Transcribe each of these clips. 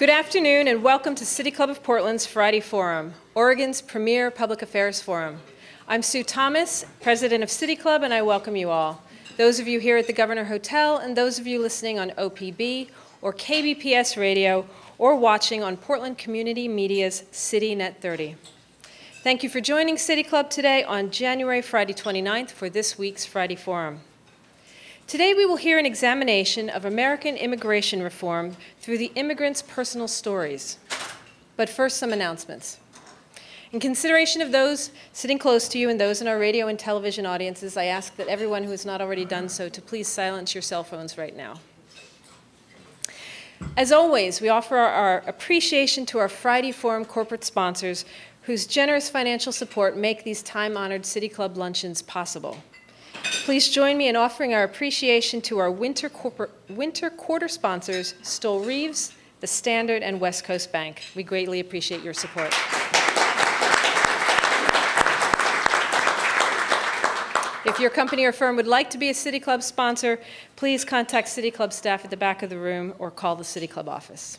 Good afternoon and welcome to City Club of Portland's Friday Forum, Oregon's premier public affairs forum. I'm Sue Thomas, president of City Club, and I welcome you all. Those of you here at the Governor Hotel and those of you listening on OPB or KBPS radio or watching on Portland Community Media's CityNet 30. Thank you for joining City Club today on January Friday 29th for this week's Friday Forum. Today we will hear an examination of American immigration reform through the immigrants' personal stories. But first, some announcements. In consideration of those sitting close to you and those in our radio and television audiences, I ask that everyone who has not already done so to please silence your cell phones right now. As always, we offer our, our appreciation to our Friday Forum corporate sponsors whose generous financial support make these time-honored City Club luncheons possible. Please join me in offering our appreciation to our winter, winter quarter sponsors, Stoel Rives, the Standard, and West Coast Bank. We greatly appreciate your support. If your company or firm would like to be a City Club sponsor, please contact City Club staff at the back of the room or call the City Club office.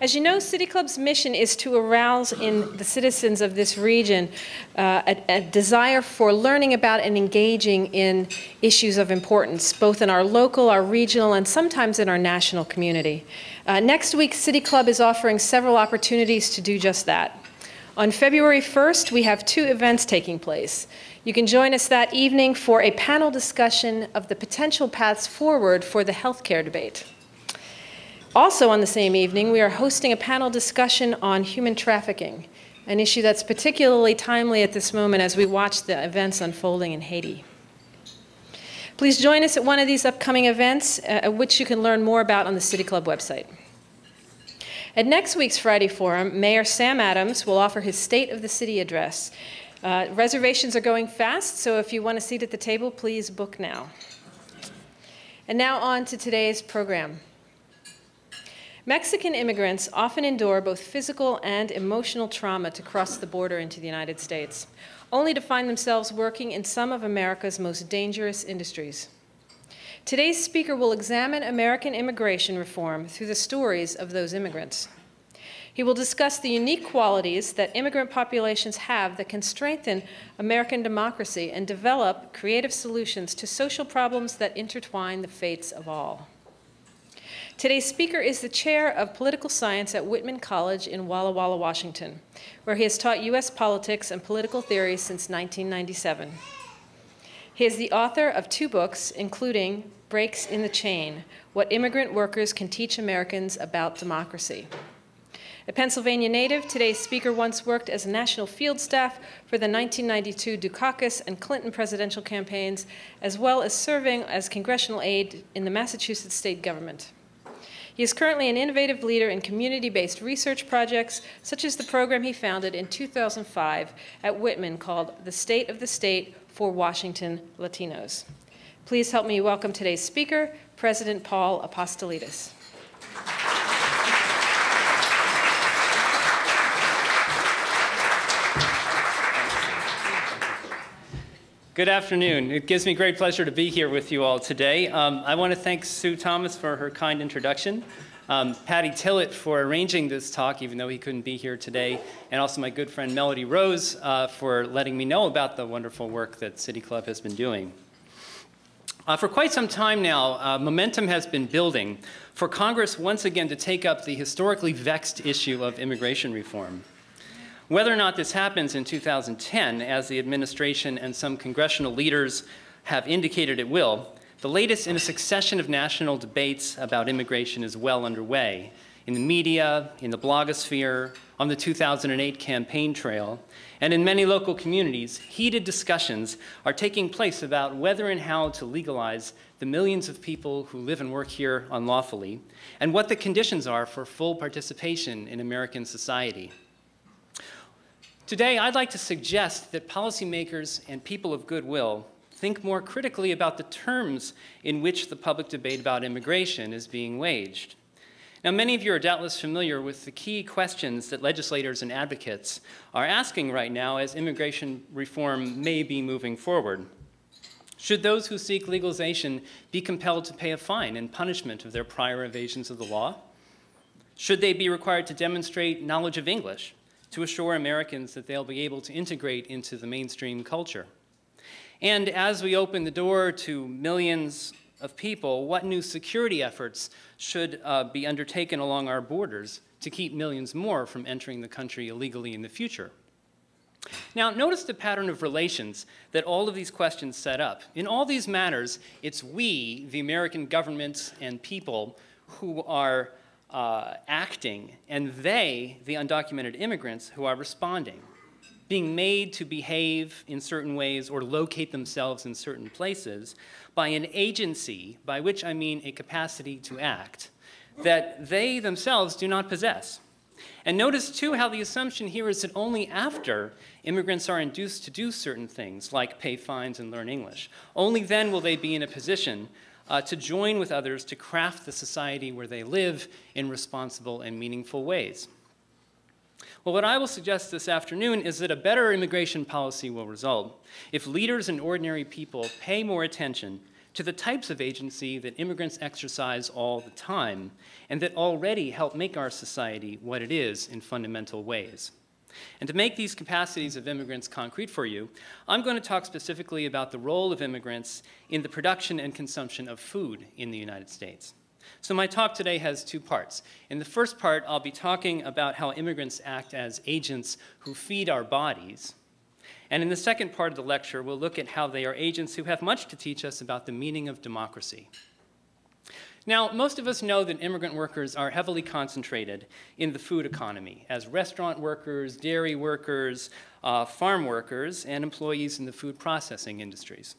As you know, City Club's mission is to arouse in the citizens of this region uh, a, a, desire for learning about and engaging in issues of importance, both in our local, our regional, and sometimes in our national community. Uh, next week, City Club is offering several opportunities to do just that. On February 1st, we have two events taking place. You can join us that evening for a panel discussion of the potential paths forward for the healthcare debate. Also on the same evening, we are hosting a panel discussion on human trafficking, an issue that's particularly timely at this moment as we watch the events unfolding in Haiti. Please join us at one of these upcoming events, uh, which you can learn more about on the City Club website. At next week's Friday Forum, Mayor Sam Adams will offer his State of the City address. Uh, reservations are going fast, so if you want a seat at the table, please book now. And now on to today's program. Mexican immigrants often endure both physical and emotional trauma to cross the border into the United States, only to find themselves working in some of America's most dangerous industries. Today's speaker will examine American immigration reform through the stories of those immigrants. He will discuss the unique qualities that immigrant populations have that can strengthen American democracy and develop creative solutions to social problems that intertwine the fates of all. Today's speaker is the chair of political science at Whitman College in Walla Walla, Washington, where he has taught U.S. politics and political theory since 1997. He is the author of two books, including Breaks in the Chain What Immigrant Workers Can Teach Americans About Democracy. A Pennsylvania native, today's speaker once worked as national field staff for the 1992 Dukakis and Clinton presidential campaigns, as well as serving as congressional aide in the Massachusetts state government. He is currently an innovative leader in community-based research projects, such as the program he founded in 2005 at Whitman called The State of the State for Washington Latinos. Please help me welcome today's speaker, President Paul Apostolidis. Good afternoon. It gives me great pleasure to be here with you all today. Um, I want to thank Sue Thomas for her kind introduction, um, Patty Tillett for arranging this talk, even though he couldn't be here today, and also my good friend Melody Rose uh, for letting me know about the wonderful work that City Club has been doing. Uh, for quite some time now, uh, momentum has been building for Congress once again to take up the historically vexed issue of immigration reform. Whether or not this happens in 2010, as the administration and some congressional leaders have indicated it will, the latest in a succession of national debates about immigration is well underway. In the media, in the blogosphere, on the 2008 campaign trail, and in many local communities, heated discussions are taking place about whether and how to legalize the millions of people who live and work here unlawfully, and what the conditions are for full participation in American society. Today, I'd like to suggest that policymakers and people of goodwill think more critically about the terms in which the public debate about immigration is being waged. Now, many of you are doubtless familiar with the key questions that legislators and advocates are asking right now as immigration reform may be moving forward. Should those who seek legalization be compelled to pay a fine in punishment of their prior evasions of the law? Should they be required to demonstrate knowledge of English to assure Americans that they'll be able to integrate into the mainstream culture? And as we open the door to millions of people, what new security efforts should uh, be undertaken along our borders to keep millions more from entering the country illegally in the future? Now, notice the pattern of relations that all of these questions set up. In all these matters, it's we, the American government and people, who are uh, acting, and they, the undocumented immigrants, who are responding, being made to behave in certain ways or locate themselves in certain places by an agency, by which I mean a capacity to act, that they themselves do not possess. And notice too how the assumption here is that only after immigrants are induced to do certain things, like pay fines and learn English, only then will they be in a position uh, to join with others to craft the society where they live in responsible and meaningful ways. Well, what I will suggest this afternoon is that a better immigration policy will result if leaders and ordinary people pay more attention to the types of agency that immigrants exercise all the time and that already help make our society what it is in fundamental ways. And to make these capacities of immigrants concrete for you, I'm going to talk specifically about the role of immigrants in the production and consumption of food in the United States. So my talk today has two parts. In the first part, I'll be talking about how immigrants act as agents who feed our bodies. And in the second part of the lecture, we'll look at how they are agents who have much to teach us about the meaning of democracy. Now, most of us know that immigrant workers are heavily concentrated in the food economy as restaurant workers, dairy workers, uh, farm workers, and employees in the food processing industries.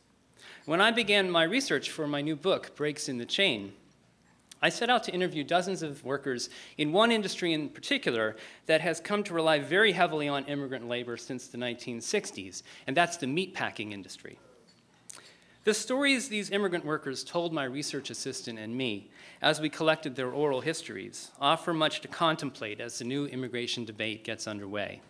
When I began my research for my new book, Breaks in the Chain, I set out to interview dozens of workers in one industry in particular that has come to rely very heavily on immigrant labor since the 1960s, and that's the meatpacking industry. The stories these immigrant workers told my research assistant and me as we collected their oral histories offer much to contemplate as the new immigration debate gets underway.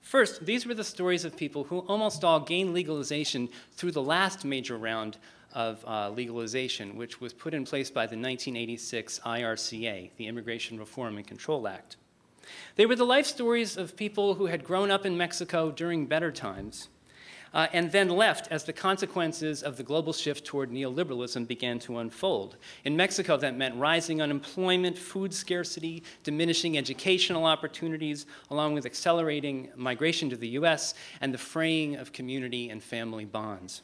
First, these were the stories of people who almost all gained legalization through the last major round of uh, legalization, which was put in place by the 1986 IRCA, the Immigration Reform and Control Act. They were the life stories of people who had grown up in Mexico during better times uh, and then left as the consequences of the global shift toward neoliberalism began to unfold. In Mexico, that meant rising unemployment, food scarcity, diminishing educational opportunities, along with accelerating migration to the US and the fraying of community and family bonds.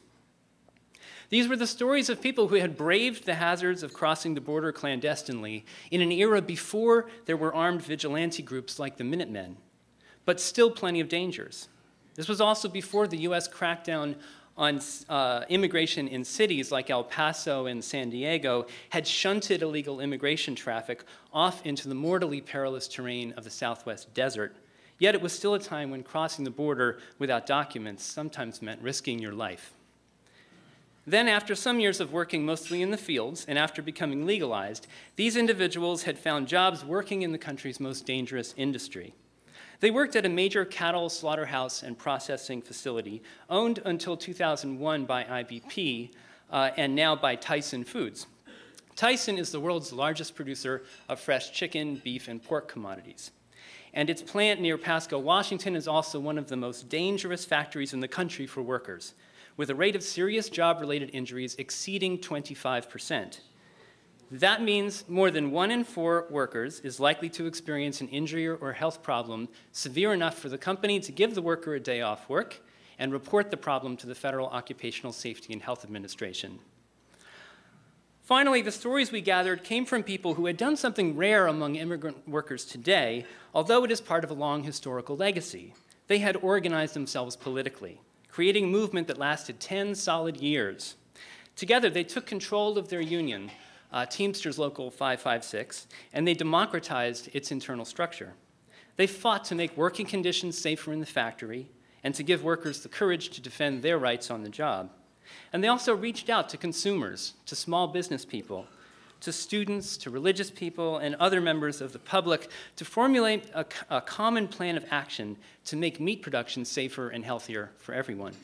These were the stories of people who had braved the hazards of crossing the border clandestinely in an era before there were armed vigilante groups like the Minutemen, but still plenty of dangers. This was also before the US crackdown on uh, immigration in cities like El Paso and San Diego had shunted illegal immigration traffic off into the mortally perilous terrain of the southwest desert. Yet it was still a time when crossing the border without documents sometimes meant risking your life. Then, after some years of working mostly in the fields and after becoming legalized, these individuals had found jobs working in the country's most dangerous industry. They worked at a major cattle slaughterhouse and processing facility owned until 2001 by IBP uh, and now by Tyson Foods. Tyson is the world's largest producer of fresh chicken, beef, and pork commodities. And its plant near Pasco, Washington is also one of the most dangerous factories in the country for workers, with a rate of serious job related injuries exceeding 25 percent. That means more than one in four workers is likely to experience an injury or health problem severe enough for the company to give the worker a day off work and report the problem to the Federal Occupational Safety and Health Administration. Finally, the stories we gathered came from people who had done something rare among immigrant workers today, although it is part of a long historical legacy. They had organized themselves politically, creating a movement that lasted 10 solid years. Together, they took control of their union uh, Teamsters Local 556, and they democratized its internal structure. They fought to make working conditions safer in the factory and to give workers the courage to defend their rights on the job. And they also reached out to consumers, to small business people, to students, to religious people, and other members of the public to formulate a, a common plan of action to make meat production safer and healthier for everyone.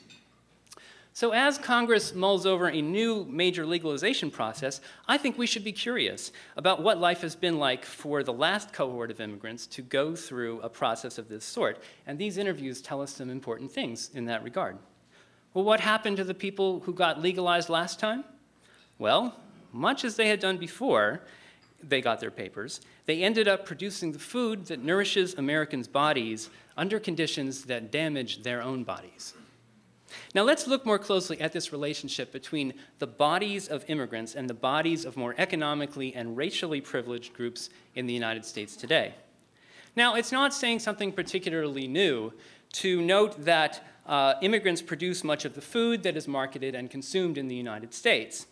So, as Congress mulls over a new major legalization process, I think we should be curious about what life has been like for the last cohort of immigrants to go through a process of this sort. And these interviews tell us some important things in that regard. Well, what happened to the people who got legalized last time? Well, much as they had done before, they got their papers, they ended up producing the food that nourishes Americans' bodies under conditions that damage their own bodies. Now let's look more closely at this relationship between the bodies of immigrants and the bodies of more economically and racially privileged groups in the United States today. Now, it's not saying something particularly new to note that uh, immigrants produce much of the food that is marketed and consumed in the United States.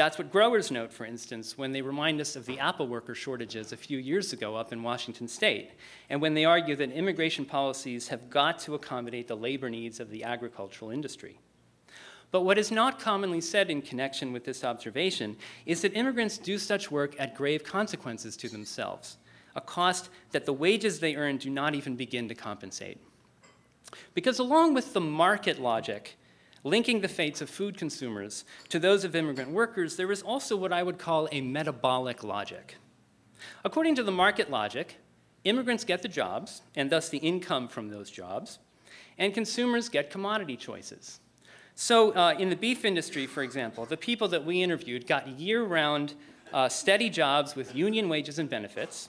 That's what growers note, for instance, when they remind us of the apple worker shortages a few years ago up in Washington state, and when they argue that immigration policies have got to accommodate the labor needs of the agricultural industry. But what is not commonly said in connection with this observation is that immigrants do such work at grave consequences to themselves, a cost that the wages they earn do not even begin to compensate. Because along with the market logic linking the fates of food consumers to those of immigrant workers, there is also what I would call a metabolic logic. According to the market logic, immigrants get the jobs, and thus the income from those jobs, and consumers get commodity choices. So, uh, in the beef industry, for example, the people that we interviewed got year round uh, steady jobs with union wages and benefits.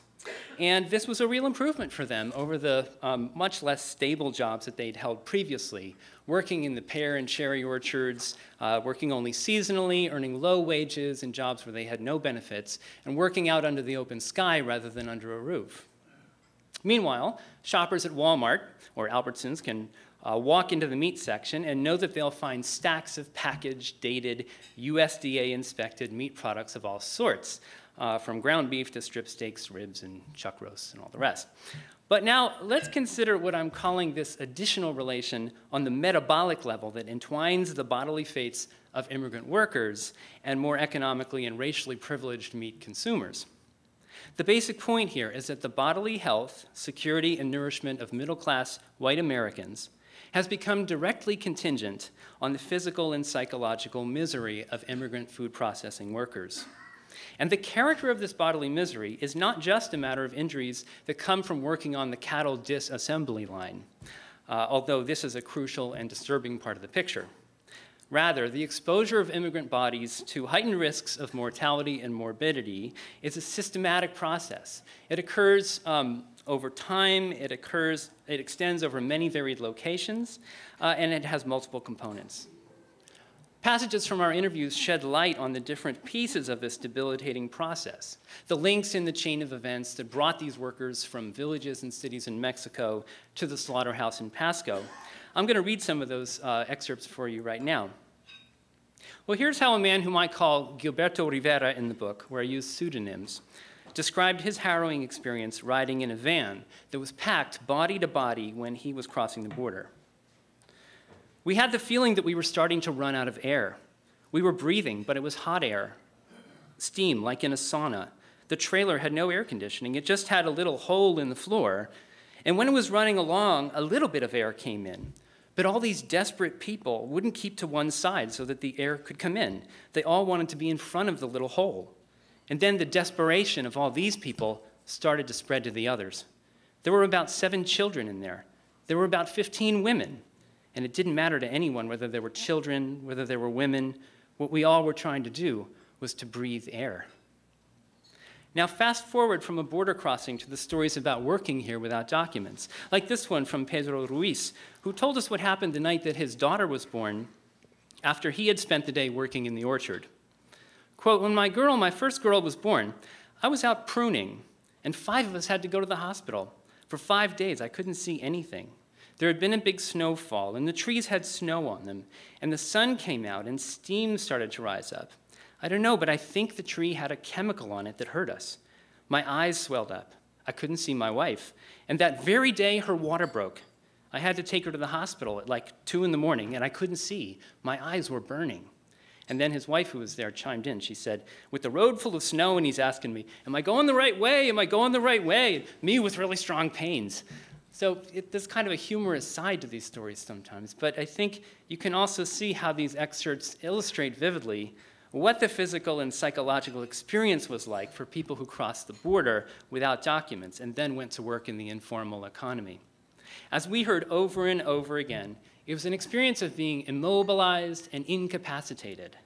And this was a real improvement for them over the um, much less stable jobs that they'd held previously, working in the pear and cherry orchards, uh, working only seasonally, earning low wages in jobs where they had no benefits, and working out under the open sky rather than under a roof. Meanwhile, shoppers at Walmart or Albertsons can uh, walk into the meat section and know that they'll find stacks of packaged, dated, USDA inspected meat products of all sorts uh, from ground beef to strip steaks, ribs, and chuck roasts, and all the rest. But now let's consider what I'm calling this additional relation on the metabolic level that entwines the bodily fates of immigrant workers and more economically and racially privileged meat consumers. The basic point here is that the bodily health, security, and nourishment of middle class white Americans has become directly contingent on the physical and psychological misery of immigrant food processing workers. And the character of this bodily misery is not just a matter of injuries that come from working on the cattle disassembly line, uh, although this is a crucial and disturbing part of the picture. Rather, the exposure of immigrant bodies to heightened risks of mortality and morbidity is a systematic process. It occurs um, over time, it occurs, it extends over many varied locations, uh, and it has multiple components. Passages from our interviews shed light on the different pieces of this debilitating process, the links in the chain of events that brought these workers from villages and cities in Mexico to the slaughterhouse in Pasco. I'm going to read some of those uh, excerpts for you right now. Well, here's how a man whom I call Gilberto Rivera in the book, where I use pseudonyms, described his harrowing experience riding in a van that was packed body to body when he was crossing the border. We had the feeling that we were starting to run out of air. We were breathing, but it was hot air, steam, like in a sauna. The trailer had no air conditioning, it just had a little hole in the floor. And when it was running along, a little bit of air came in. But all these desperate people wouldn't keep to one side so that the air could come in. They all wanted to be in front of the little hole. And then the desperation of all these people started to spread to the others. There were about seven children in there. There were about 15 women. And it didn't matter to anyone whether there were children, whether there were women. What we all were trying to do was to breathe air. Now, fast forward from a border crossing to the stories about working here without documents, like this one from Pedro Ruiz, who told us what happened the night that his daughter was born after he had spent the day working in the orchard. Quote, when my girl, my first girl, was born, I was out pruning, and five of us had to go to the hospital. For five days, I couldn't see anything. There had been a big snowfall, and the trees had snow on them, and the sun came out, and steam started to rise up. I don't know, but I think the tree had a chemical on it that hurt us. My eyes swelled up. I couldn't see my wife. And that very day, her water broke. I had to take her to the hospital at like 2 in the morning, and I couldn't see. My eyes were burning. And then his wife, who was there, chimed in. She said, With the road full of snow, and he's asking me, Am I going the right way? Am I going the right way? And Me with really strong pains. So it, there's kind of a humorous side to these stories sometimes, but I think you can also see how these excerpts illustrate vividly what the physical and psychological experience was like for people who crossed the border without documents and then went to work in the informal economy. As we heard over and over again, it was an experience of being immobilized and incapacitated.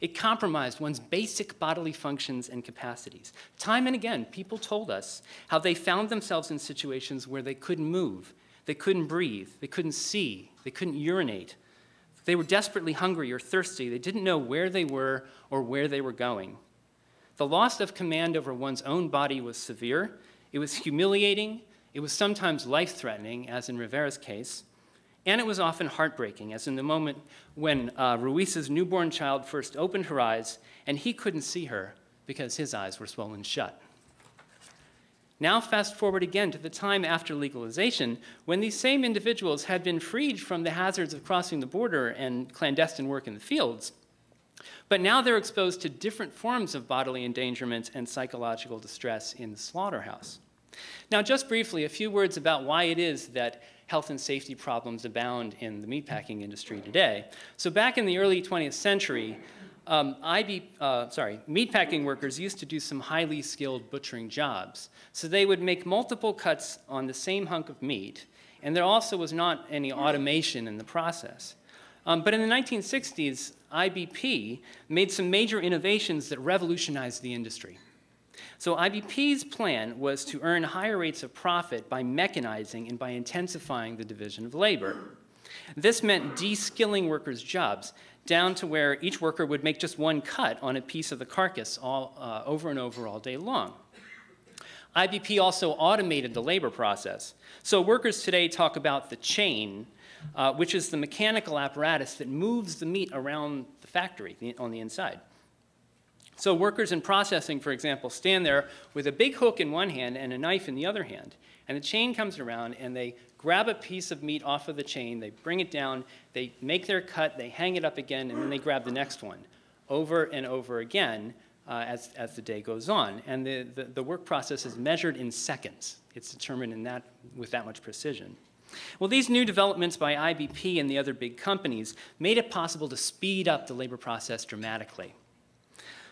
It compromised one's basic bodily functions and capacities. Time and again, people told us how they found themselves in situations where they couldn't move, they couldn't breathe, they couldn't see, they couldn't urinate. They were desperately hungry or thirsty. They didn't know where they were or where they were going. The loss of command over one's own body was severe. It was humiliating. It was sometimes life threatening, as in Rivera's case. And it was often heartbreaking, as in the moment when uh, Ruiz's newborn child first opened her eyes and he couldn't see her because his eyes were swollen shut. Now, fast forward again to the time after legalization when these same individuals had been freed from the hazards of crossing the border and clandestine work in the fields. But now they're exposed to different forms of bodily endangerment and psychological distress in the slaughterhouse. Now, just briefly, a few words about why it is that health and safety problems abound in the meatpacking industry today. So back in the early 20th century, um, IB, uh, sorry, meatpacking workers used to do some highly skilled butchering jobs. So they would make multiple cuts on the same hunk of meat, and there also was not any automation in the process. Um, but in the 1960s, IBP made some major innovations that revolutionized the industry. So IBP's plan was to earn higher rates of profit by mechanizing and by intensifying the division of labor. This meant de-skilling workers' jobs down to where each worker would make just one cut on a piece of the carcass all, uh, over and over all day long. IBP also automated the labor process. So workers today talk about the chain, uh, which is the mechanical apparatus that moves the meat around the factory on the inside. So workers in processing, for example, stand there with a big hook in one hand and a knife in the other hand. And the chain comes around and they grab a piece of meat off of the chain, they bring it down, they make their cut, they hang it up again, and then they grab the next one over and over again uh, as, as the day goes on. And the, the, the work process is measured in seconds. It's determined in that, with that much precision. Well, these new developments by IBP and the other big companies made it possible to speed up the labor process dramatically.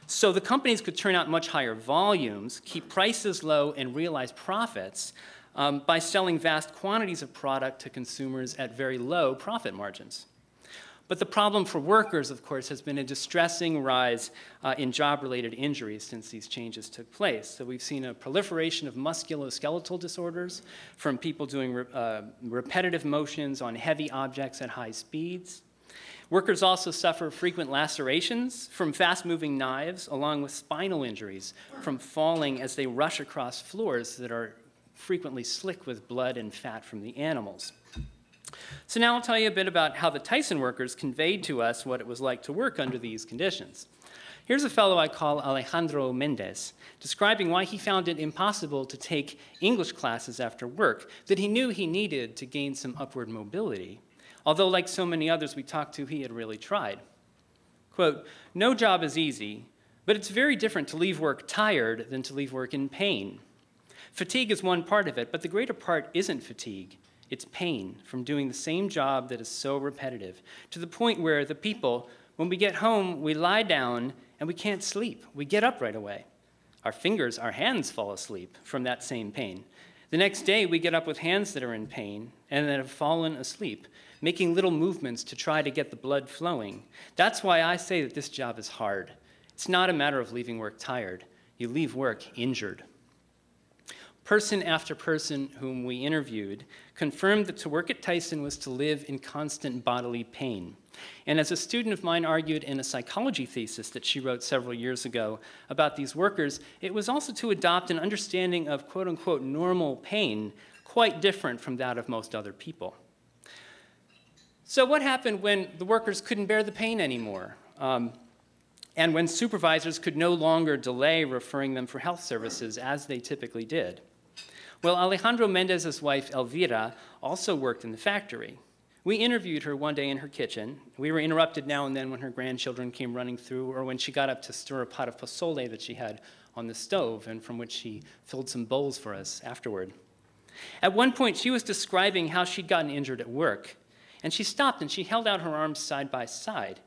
So the companies could turn out much higher volumes, keep prices low, and realize profits um, by selling vast quantities of product to consumers at very low profit margins. But the problem for workers, of course, has been a distressing rise uh, in job-related injuries since these changes took place. So we've seen a proliferation of musculoskeletal disorders from people doing re uh, repetitive motions on heavy objects at high speeds. Workers also suffer frequent lacerations from fast-moving knives, along with spinal injuries from falling as they rush across floors that are frequently slick with blood and fat from the animals. So now I'll tell you a bit about how the Tyson workers conveyed to us what it was like to work under these conditions. Here's a fellow I call Alejandro Mendez, describing why he found it impossible to take English classes after work that he knew he needed to gain some upward mobility although like so many others we talked to, he had really tried. Quote, no job is easy, but it's very different to leave work tired than to leave work in pain. Fatigue is one part of it, but the greater part isn't fatigue. It's pain from doing the same job that is so repetitive, to the point where the people, when we get home, we lie down and we can't sleep. We get up right away. Our fingers, our hands fall asleep from that same pain. The next day, we get up with hands that are in pain and that have fallen asleep making little movements to try to get the blood flowing. That's why I say that this job is hard. It's not a matter of leaving work tired. You leave work injured. Person after person whom we interviewed confirmed that to work at Tyson was to live in constant bodily pain. And as a student of mine argued in a psychology thesis that she wrote several years ago about these workers, it was also to adopt an understanding of quote unquote normal pain quite different from that of most other people. So what happened when the workers couldn't bear the pain anymore? Um, and when supervisors could no longer delay referring them for health services as they typically did? Well, Alejandro Mendez's wife, Elvira, also worked in the factory. We interviewed her one day in her kitchen. We were interrupted now and then when her grandchildren came running through or when she got up to stir a pot of pozole that she had on the stove and from which she filled some bowls for us afterward. At one point, she was describing how she'd gotten injured at work, and she stopped and she held out her arms side by side.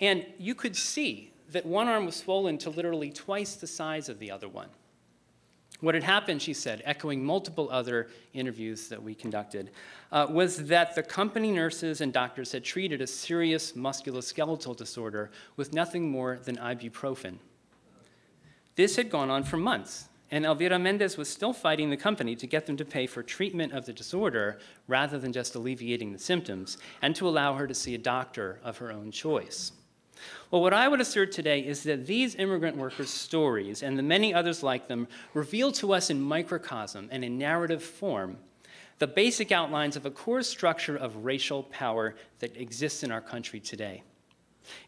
And you could see that one arm was swollen to literally twice the size of the other one. What had happened, she said, echoing multiple other interviews that we conducted, uh, was that the company nurses and doctors had treated a serious musculoskeletal disorder with nothing more than ibuprofen. This had gone on for months, and Elvira Mendez was still fighting the company to get them to pay for treatment of the disorder rather than just alleviating the symptoms, and to allow her to see a doctor of her own choice. Well, what I would assert today is that these immigrant workers' stories and the many others like them reveal to us in microcosm and in narrative form the basic outlines of a core structure of racial power that exists in our country today.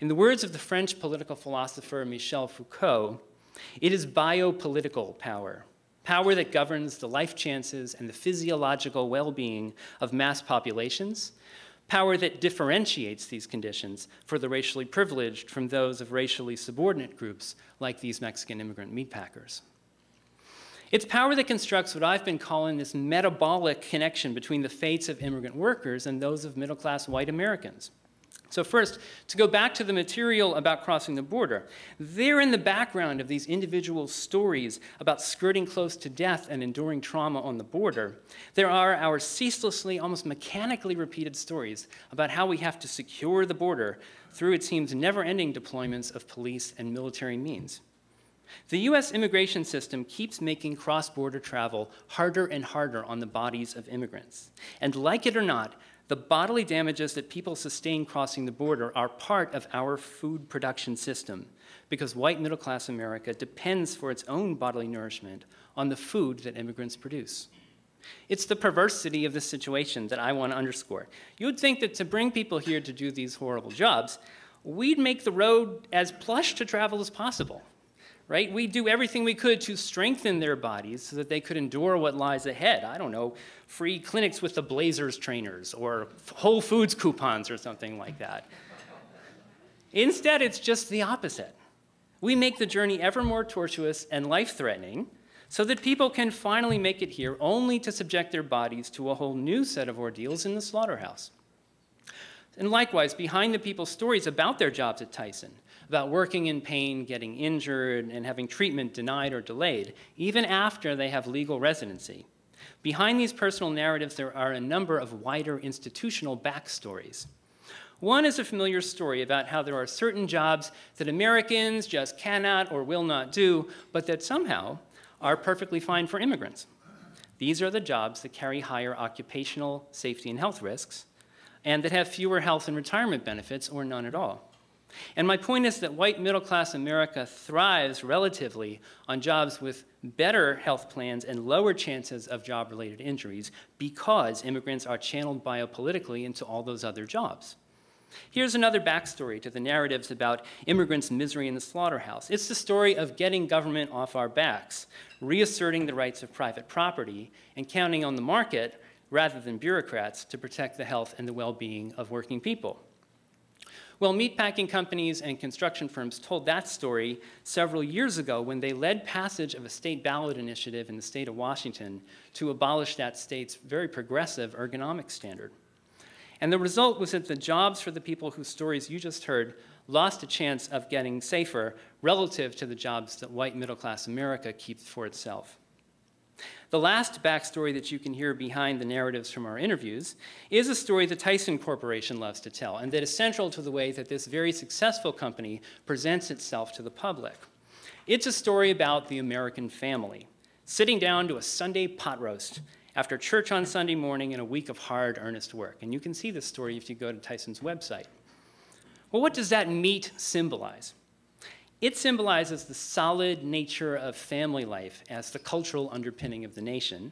In the words of the French political philosopher Michel Foucault, it is biopolitical power, power that governs the life chances and the physiological well being of mass populations power that differentiates these conditions for the racially privileged from those of racially subordinate groups like these Mexican immigrant meatpackers. It's power that constructs what I've been calling this metabolic connection between the fates of immigrant workers and those of middle class white Americans. So, first, to go back to the material about crossing the border, there in the background of these individual stories about skirting close to death and enduring trauma on the border, there are our ceaselessly, almost mechanically repeated stories about how we have to secure the border through, it seems, never ending deployments of police and military means. The US immigration system keeps making cross border travel harder and harder on the bodies of immigrants. And like it or not, the bodily damages that people sustain crossing the border are part of our food production system because white middle class America depends for its own bodily nourishment on the food that immigrants produce. It's the perversity of this situation that I want to underscore. You would think that to bring people here to do these horrible jobs, we'd make the road as plush to travel as possible right? We do everything we could to strengthen their bodies so that they could endure what lies ahead. I don't know, free clinics with the Blazers trainers or Whole Foods coupons or something like that. Instead, it's just the opposite. We make the journey ever more tortuous and life threatening so that people can finally make it here only to subject their bodies to a whole new set of ordeals in the slaughterhouse. And likewise, behind the people's stories about their jobs at Tyson, about working in pain, getting injured, and having treatment denied or delayed, even after they have legal residency. Behind these personal narratives, there are a number of wider institutional backstories. One is a familiar story about how there are certain jobs that Americans just cannot or will not do, but that somehow are perfectly fine for immigrants. These are the jobs that carry higher occupational safety and health risks, and that have fewer health and retirement benefits or none at all. And my point is that white middle class America thrives relatively on jobs with better health plans and lower chances of job related injuries because immigrants are channeled biopolitically into all those other jobs. Here's another backstory to the narratives about immigrants' misery in the slaughterhouse. It's the story of getting government off our backs, reasserting the rights of private property, and counting on the market rather than bureaucrats to protect the health and the well being of working people. Well, meatpacking companies and construction firms told that story several years ago when they led passage of a state ballot initiative in the state of Washington to abolish that state's very progressive ergonomic standard. And the result was that the jobs for the people whose stories you just heard lost a chance of getting safer relative to the jobs that white middle class America keeps for itself. The last backstory that you can hear behind the narratives from our interviews is a story the Tyson Corporation loves to tell, and that is central to the way that this very successful company presents itself to the public. It's a story about the American family, sitting down to a Sunday pot roast after church on Sunday morning in a week of hard, earnest work. And you can see this story if you go to Tyson's website. Well, what does that meat symbolize? It symbolizes the solid nature of family life as the cultural underpinning of the nation.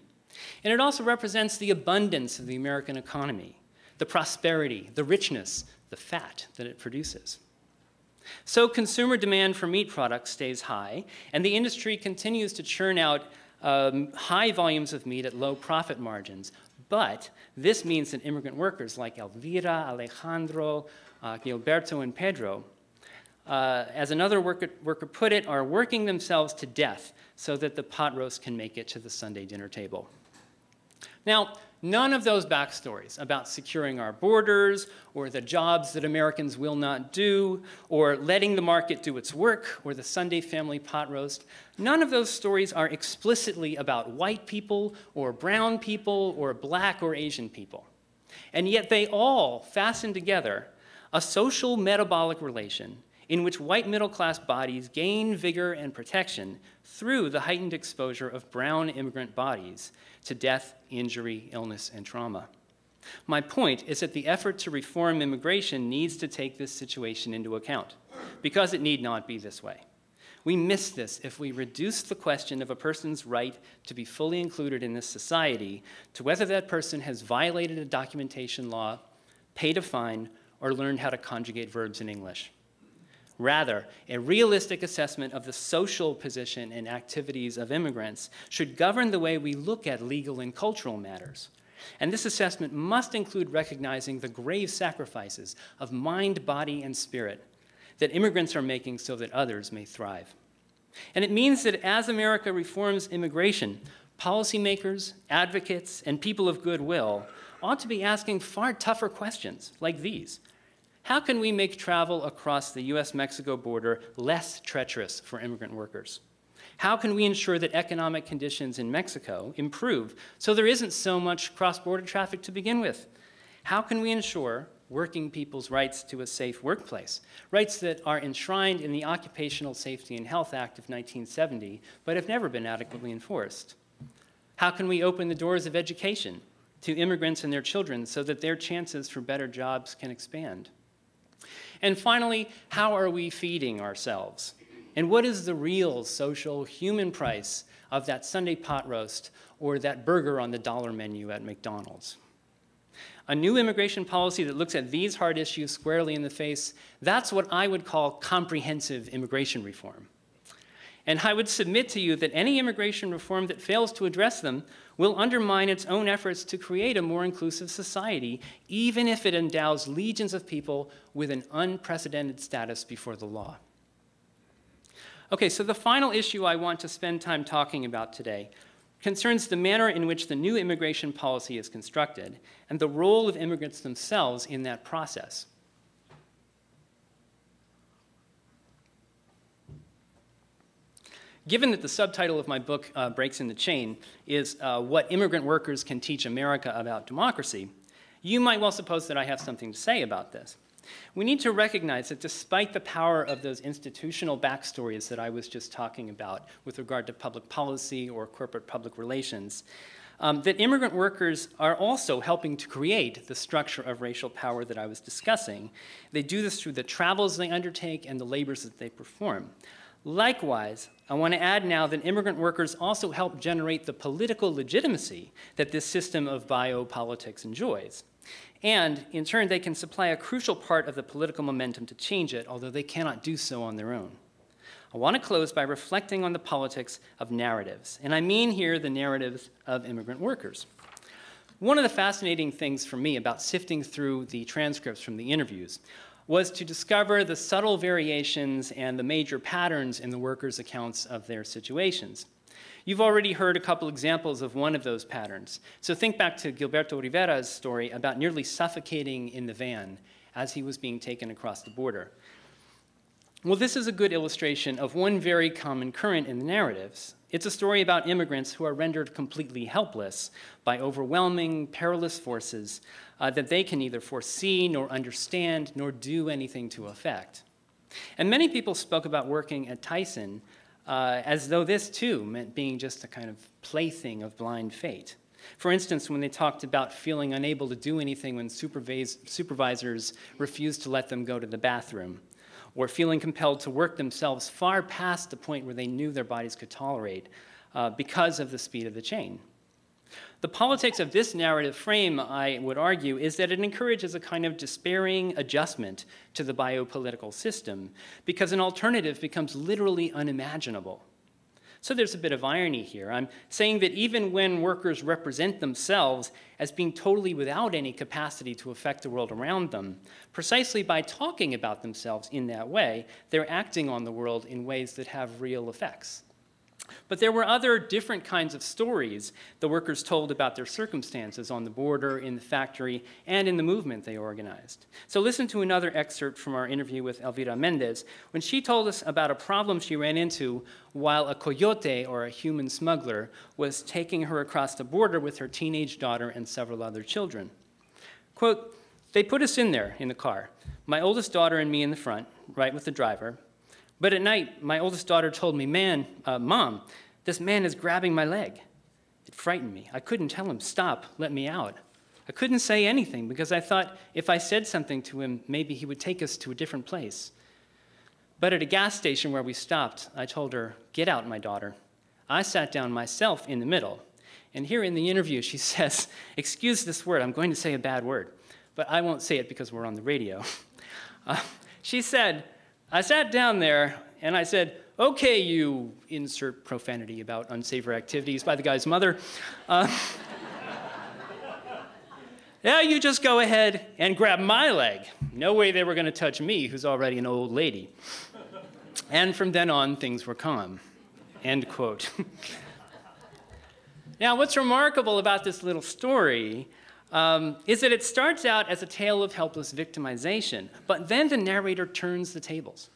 And it also represents the abundance of the American economy, the prosperity, the richness, the fat that it produces. So consumer demand for meat products stays high, and the industry continues to churn out um, high volumes of meat at low profit margins. But this means that immigrant workers like Elvira, Alejandro, uh, Gilberto, and Pedro uh, as another worker, worker put it, are working themselves to death so that the pot roast can make it to the Sunday dinner table. Now, none of those backstories about securing our borders or the jobs that Americans will not do or letting the market do its work or the Sunday family pot roast, none of those stories are explicitly about white people or brown people or black or Asian people. And yet they all fasten together a social metabolic relation in which white middle class bodies gain vigor and protection through the heightened exposure of brown immigrant bodies to death, injury, illness, and trauma. My point is that the effort to reform immigration needs to take this situation into account, because it need not be this way. We miss this if we reduce the question of a person's right to be fully included in this society to whether that person has violated a documentation law, paid a fine, or learned how to conjugate verbs in English. Rather, a realistic assessment of the social position and activities of immigrants should govern the way we look at legal and cultural matters. And this assessment must include recognizing the grave sacrifices of mind, body, and spirit that immigrants are making so that others may thrive. And it means that as America reforms immigration, policymakers, advocates, and people of goodwill ought to be asking far tougher questions like these. How can we make travel across the US Mexico border less treacherous for immigrant workers? How can we ensure that economic conditions in Mexico improve so there isn't so much cross border traffic to begin with? How can we ensure working people's rights to a safe workplace, rights that are enshrined in the Occupational Safety and Health Act of 1970 but have never been adequately enforced? How can we open the doors of education to immigrants and their children so that their chances for better jobs can expand? And finally, how are we feeding ourselves? And what is the real social human price of that Sunday pot roast or that burger on the dollar menu at McDonald's? A new immigration policy that looks at these hard issues squarely in the face, that's what I would call comprehensive immigration reform. And I would submit to you that any immigration reform that fails to address them will undermine its own efforts to create a more inclusive society, even if it endows legions of people with an unprecedented status before the law. Okay, so the final issue I want to spend time talking about today concerns the manner in which the new immigration policy is constructed and the role of immigrants themselves in that process. Given that the subtitle of my book, uh, Breaks in the Chain, is uh, What Immigrant Workers Can Teach America About Democracy, you might well suppose that I have something to say about this. We need to recognize that despite the power of those institutional backstories that I was just talking about with regard to public policy or corporate public relations, um, that immigrant workers are also helping to create the structure of racial power that I was discussing. They do this through the travels they undertake and the labors that they perform. Likewise, I want to add now that immigrant workers also help generate the political legitimacy that this system of biopolitics enjoys. And in turn, they can supply a crucial part of the political momentum to change it, although they cannot do so on their own. I want to close by reflecting on the politics of narratives, and I mean here the narratives of immigrant workers. One of the fascinating things for me about sifting through the transcripts from the interviews was to discover the subtle variations and the major patterns in the workers' accounts of their situations. You've already heard a couple examples of one of those patterns. So think back to Gilberto Rivera's story about nearly suffocating in the van as he was being taken across the border. Well, this is a good illustration of one very common current in the narratives. It's a story about immigrants who are rendered completely helpless by overwhelming, perilous forces uh, that they can neither foresee nor understand nor do anything to affect. And many people spoke about working at Tyson uh, as though this too meant being just a kind of plaything of blind fate. For instance, when they talked about feeling unable to do anything when supervis supervisors refused to let them go to the bathroom, or feeling compelled to work themselves far past the point where they knew their bodies could tolerate uh, because of the speed of the chain. The politics of this narrative frame, I would argue, is that it encourages a kind of despairing adjustment to the biopolitical system because an alternative becomes literally unimaginable. So there's a bit of irony here. I'm saying that even when workers represent themselves as being totally without any capacity to affect the world around them, precisely by talking about themselves in that way, they're acting on the world in ways that have real effects. But there were other different kinds of stories the workers told about their circumstances on the border, in the factory, and in the movement they organized. So listen to another excerpt from our interview with Elvira Mendez when she told us about a problem she ran into while a coyote, or a human smuggler, was taking her across the border with her teenage daughter and several other children. Quote, they put us in there in the car, my oldest daughter and me in the front, right with the driver. But at night, my oldest daughter told me, Man, uh, Mom, this man is grabbing my leg. It frightened me. I couldn't tell him, Stop, let me out. I couldn't say anything because I thought if I said something to him, maybe he would take us to a different place. But at a gas station where we stopped, I told her, Get out, my daughter. I sat down myself in the middle. And here in the interview, she says, Excuse this word, I'm going to say a bad word, but I won't say it because we're on the radio. Uh, she said, I sat down there and I said, okay, you insert profanity about unsavory activities by the guy's mother. Uh, yeah, you just go ahead and grab my leg. No way they were going to touch me, who's already an old lady. And from then on, things were calm. End quote. now, what's remarkable about this little story um, is that it starts out as a tale of helpless victimization, but then the narrator turns the tables.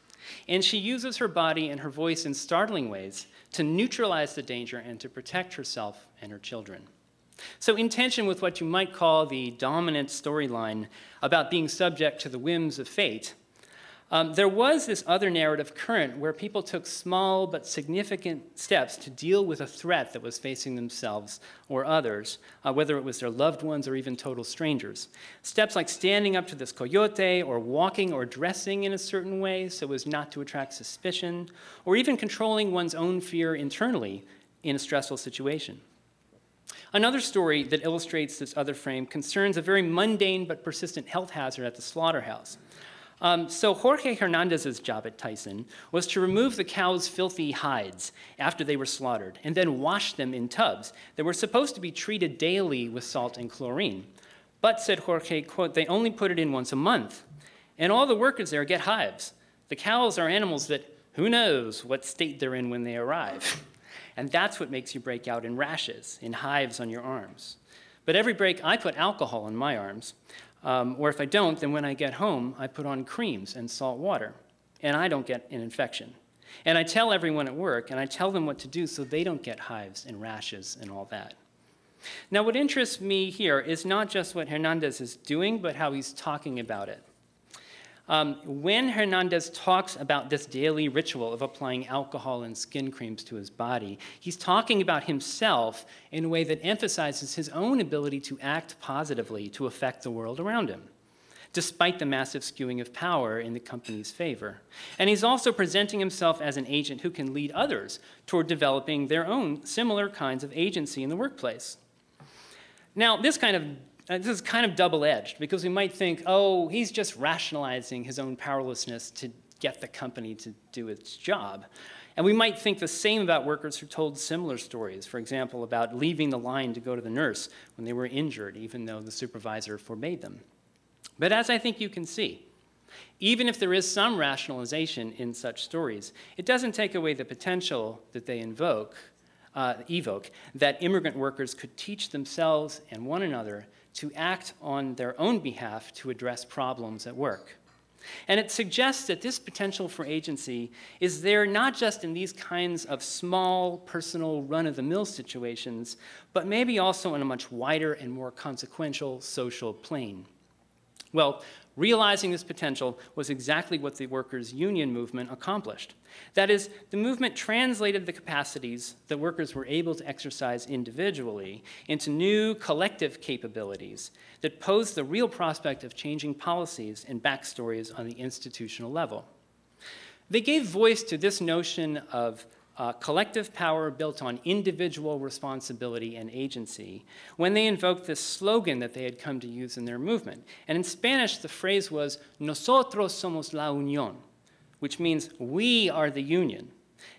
And she uses her body and her voice in startling ways to neutralize the danger and to protect herself and her children. So, in tension with what you might call the dominant storyline about being subject to the whims of fate, um, there was this other narrative current where people took small but significant steps to deal with a threat that was facing themselves or others, uh, whether it was their loved ones or even total strangers. Steps like standing up to this coyote, or walking or dressing in a certain way so as not to attract suspicion, or even controlling one's own fear internally in a stressful situation. Another story that illustrates this other frame concerns a very mundane but persistent health hazard at the slaughterhouse. Um, so Jorge Hernandez's job at Tyson was to remove the cow's filthy hides after they were slaughtered and then wash them in tubs that were supposed to be treated daily with salt and chlorine. But, said Jorge, quote, they only put it in once a month. And all the workers there get hives. The cows are animals that who knows what state they're in when they arrive. And that's what makes you break out in rashes, in hives on your arms. But every break, I put alcohol on my arms. Um, or if I don't, then when I get home, I put on creams and salt water, and I don't get an infection. And I tell everyone at work, and I tell them what to do so they don't get hives and rashes and all that. Now, what interests me here is not just what Hernandez is doing, but how he's talking about it. Um, when Hernandez talks about this daily ritual of applying alcohol and skin creams to his body, he's talking about himself in a way that emphasizes his own ability to act positively to affect the world around him, despite the massive skewing of power in the company's favor. And he's also presenting himself as an agent who can lead others toward developing their own similar kinds of agency in the workplace. Now, this kind of uh, this is kind of double edged because we might think, oh, he's just rationalizing his own powerlessness to get the company to do its job. And we might think the same about workers who told similar stories, for example, about leaving the line to go to the nurse when they were injured, even though the supervisor forbade them. But as I think you can see, even if there is some rationalization in such stories, it doesn't take away the potential that they invoke, uh, evoke that immigrant workers could teach themselves and one another to act on their own behalf to address problems at work. And it suggests that this potential for agency is there not just in these kinds of small, personal, run of the mill situations, but maybe also on a much wider and more consequential social plane. Well, Realizing this potential was exactly what the workers' union movement accomplished. That is, the movement translated the capacities that workers were able to exercise individually into new collective capabilities that posed the real prospect of changing policies and backstories on the institutional level. They gave voice to this notion of uh, collective power built on individual responsibility and agency when they invoked this slogan that they had come to use in their movement. And in Spanish, the phrase was, Nosotros somos la unión, which means we are the union.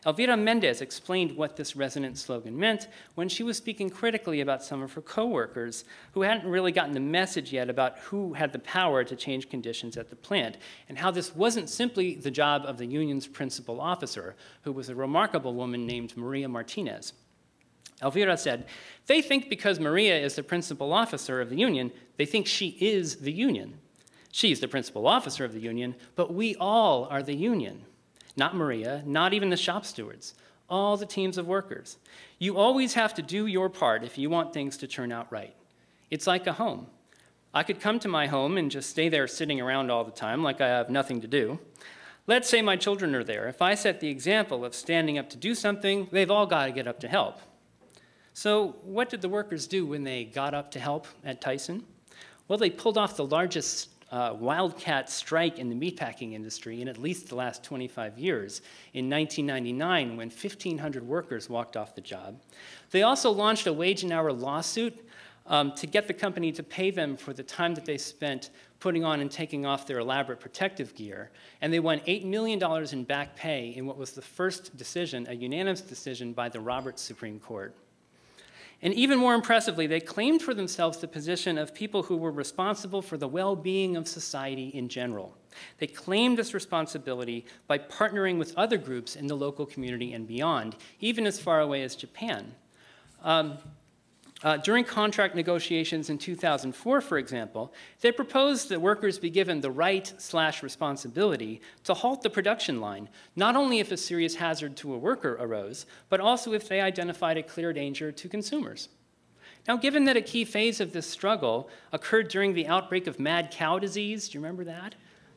Elvira Mendez explained what this resonant slogan meant when she was speaking critically about some of her coworkers who hadn't really gotten the message yet about who had the power to change conditions at the plant, and how this wasn't simply the job of the union's principal officer, who was a remarkable woman named Maria Martinez. Elvira said, They think because Maria is the principal officer of the union, they think she is the union. She's the principal officer of the union, but we all are the union. Not Maria, not even the shop stewards, all the teams of workers. You always have to do your part if you want things to turn out right. It's like a home. I could come to my home and just stay there sitting around all the time like I have nothing to do. Let's say my children are there. If I set the example of standing up to do something, they've all got to get up to help. So, what did the workers do when they got up to help at Tyson? Well, they pulled off the largest uh, wildcat strike in the meatpacking industry in at least the last 25 years in 1999 when 1,500 workers walked off the job. They also launched a wage and hour lawsuit um, to get the company to pay them for the time that they spent putting on and taking off their elaborate protective gear. And they won $8 million in back pay in what was the first decision, a unanimous decision by the Roberts Supreme Court. And even more impressively, they claimed for themselves the position of people who were responsible for the well being of society in general. They claimed this responsibility by partnering with other groups in the local community and beyond, even as far away as Japan. Um, uh, during contract negotiations in 2004, for example, they proposed that workers be given the right slash responsibility to halt the production line, not only if a serious hazard to a worker arose, but also if they identified a clear danger to consumers. Now, given that a key phase of this struggle occurred during the outbreak of mad cow disease, do you remember that?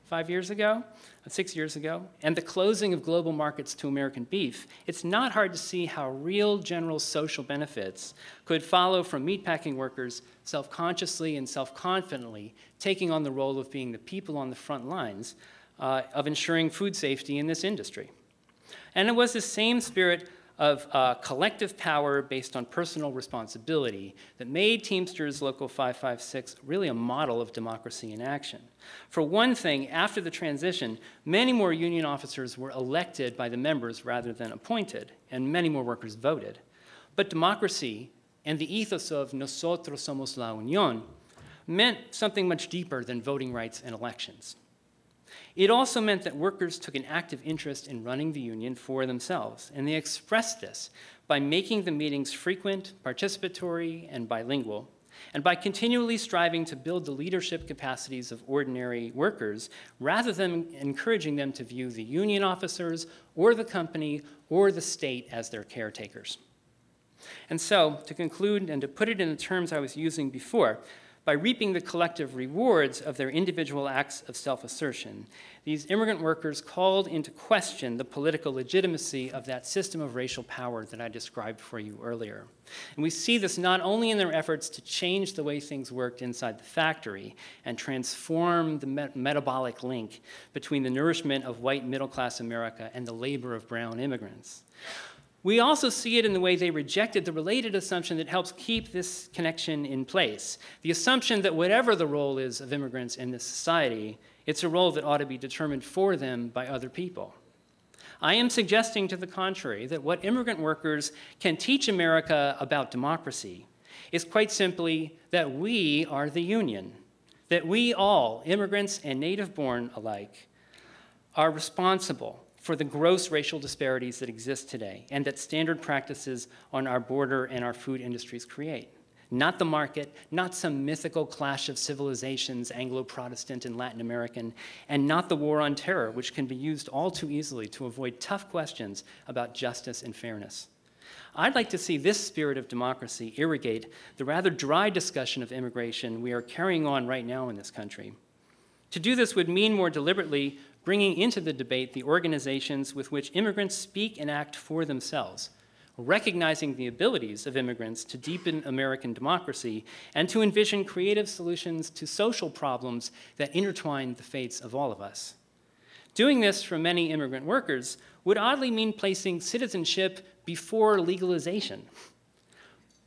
Five years ago? six years ago, and the closing of global markets to American beef, it's not hard to see how real general social benefits could follow from meatpacking workers self consciously and self confidently taking on the role of being the people on the front lines uh, of ensuring food safety in this industry. And it was the same spirit of uh, collective power based on personal responsibility that made Teamsters Local 556 really a model of democracy in action. For one thing, after the transition, many more union officers were elected by the members rather than appointed, and many more workers voted. But democracy and the ethos of Nosotros somos la Unión meant something much deeper than voting rights and elections. It also meant that workers took an active interest in running the union for themselves, and they expressed this by making the meetings frequent, participatory, and bilingual, and by continually striving to build the leadership capacities of ordinary workers rather than encouraging them to view the union officers or the company or the state as their caretakers. And so, to conclude and to put it in the terms I was using before, by reaping the collective rewards of their individual acts of self assertion, these immigrant workers called into question the political legitimacy of that system of racial power that I described for you earlier. And we see this not only in their efforts to change the way things worked inside the factory and transform the met metabolic link between the nourishment of white middle class America and the labor of brown immigrants. We also see it in the way they rejected the related assumption that helps keep this connection in place the assumption that whatever the role is of immigrants in this society, it's a role that ought to be determined for them by other people. I am suggesting to the contrary that what immigrant workers can teach America about democracy is quite simply that we are the union, that we all, immigrants and native born alike, are responsible for the gross racial disparities that exist today and that standard practices on our border and our food industries create. Not the market, not some mythical clash of civilizations, Anglo Protestant and Latin American, and not the war on terror, which can be used all too easily to avoid tough questions about justice and fairness. I'd like to see this spirit of democracy irrigate the rather dry discussion of immigration we are carrying on right now in this country. To do this would mean more deliberately bringing into the debate the organizations with which immigrants speak and act for themselves, recognizing the abilities of immigrants to deepen American democracy and to envision creative solutions to social problems that intertwine the fates of all of us. Doing this for many immigrant workers would oddly mean placing citizenship before legalization.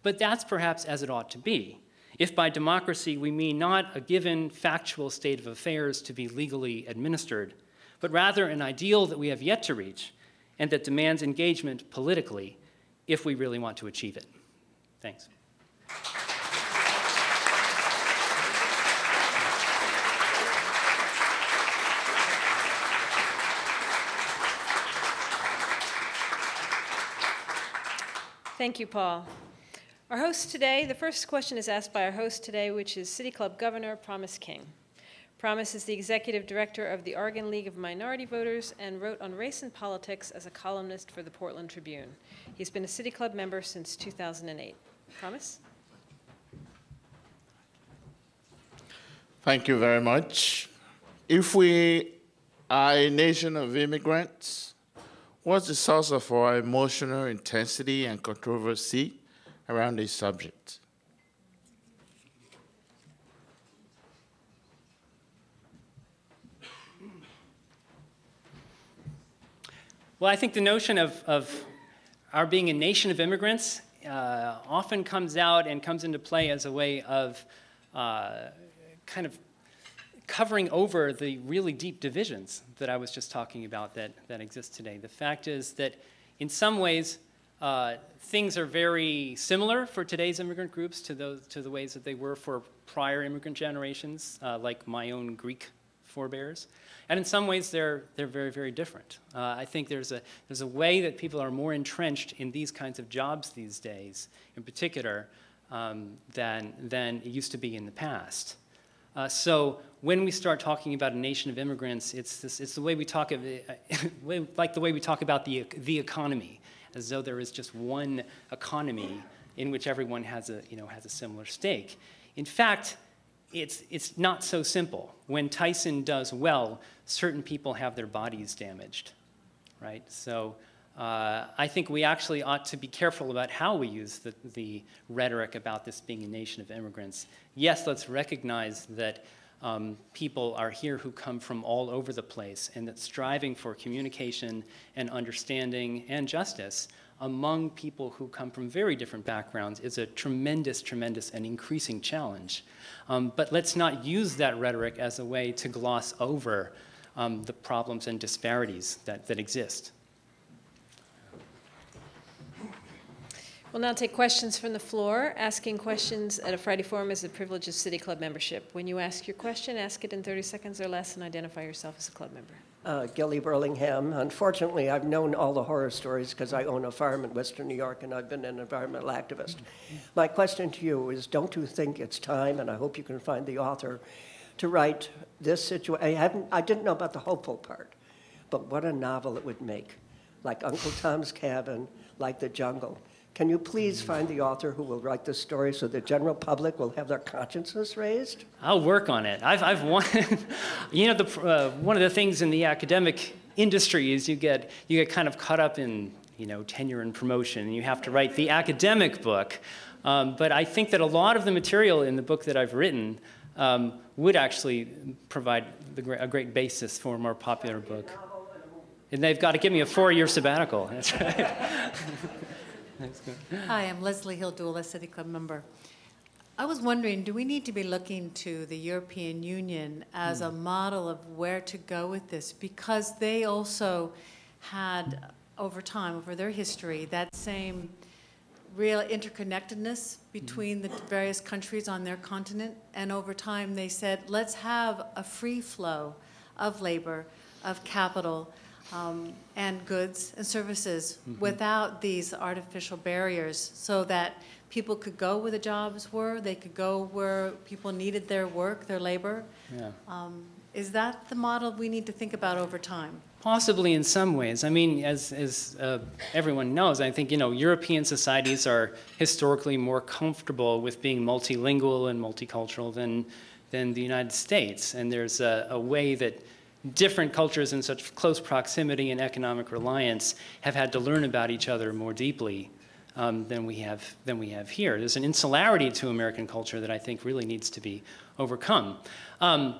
But that's perhaps as it ought to be. If by democracy we mean not a given factual state of affairs to be legally administered, but rather an ideal that we have yet to reach, and that demands engagement politically if we really want to achieve it. Thanks. Thank you, Paul. Our host today, the first question is asked by our host today, which is City Club Governor Promise King. Promise is the executive director of the Oregon League of Minority Voters and wrote on race and politics as a columnist for the Portland Tribune. He's been a City Club member since 2008. Promise? Thank you very much. If we are a nation of immigrants, What's the source of our emotional intensity and controversy around this subject? Well, I think the notion of, of our being a nation of immigrants uh, often comes out and comes into play as a way of uh, kind of covering over the really deep divisions that I was just talking about that, that exist today. The fact is that in some ways, uh, things are very similar for today's immigrant groups to, those, to the ways that they were for prior immigrant generations, uh, like my own Greek forebears. And in some ways, they're, they're very, very different. Uh, I think there's a, there's a way that people are more entrenched in these kinds of jobs these days, in particular, um, than, than it used to be in the past. Uh, so when we start talking about a nation of immigrants, it's, this, it's the way we talk of it, like the way we talk about the, the economy, as though there is just one economy in which everyone has a, you know, has a similar stake. In fact, it's, it's not so simple. When Tyson does well, certain people have their bodies damaged, right? So uh, I think we actually ought to be careful about how we use the, the, rhetoric about this being a nation of immigrants. Yes, let's recognize that um, people are here who come from all over the place and that striving for communication and understanding and justice among people who come from very different backgrounds is a tremendous, tremendous, and increasing challenge. Um, but let's not use that rhetoric as a way to gloss over um, the problems and disparities that, that exist. We'll now take questions from the floor. Asking questions at a Friday Forum is a privilege of City Club membership. When you ask your question, ask it in 30 seconds or less and identify yourself as a club member. Uh, Gilly Burlingham. Unfortunately, I've known all the horror stories because I own a farm in Western New York and I've been an environmental activist. My question to you is don't you think it's time, and I hope you can find the author, to write this situation? I, I didn't know about the hopeful part, but what a novel it would make. Like Uncle Tom's Cabin, like The Jungle can you please find the author who will write this story so the general public will have their consciences raised? I'll work on it. I've, I've you know, the, uh, one of the things in the academic industry is you get, you get kind of caught up in, you know, tenure and promotion, and you have to write the academic book. Um, but I think that a lot of the material in the book that I've written um, would actually provide the, a great basis for a more popular book. And they've got to give me a four-year sabbatical. That's right. Hi, I'm Leslie Hill Dula, City Club member. I was wondering, do we need to be looking to the European Union as mm. a hmm. model of where to go with this? Because they also had, over time, over their history, that same real interconnectedness between the various countries on their continent. And over time, they said, let's have a free flow of labor, of capital, um, and goods and services mm -hmm. without these artificial barriers so that people could go where the jobs were, they could go where people needed their work, their labor. Yeah. Um, is that the model we need to think about over time? Possibly in some ways. I mean, as, as uh, everyone knows, I think, you know, European societies are historically more comfortable with being multilingual and multicultural than, than the United States. And there's a, a way that different cultures in such close proximity and economic reliance have had to learn about each other more deeply um, than, we have, than we have here. There's an insularity to American culture that I think really needs to be overcome. Um,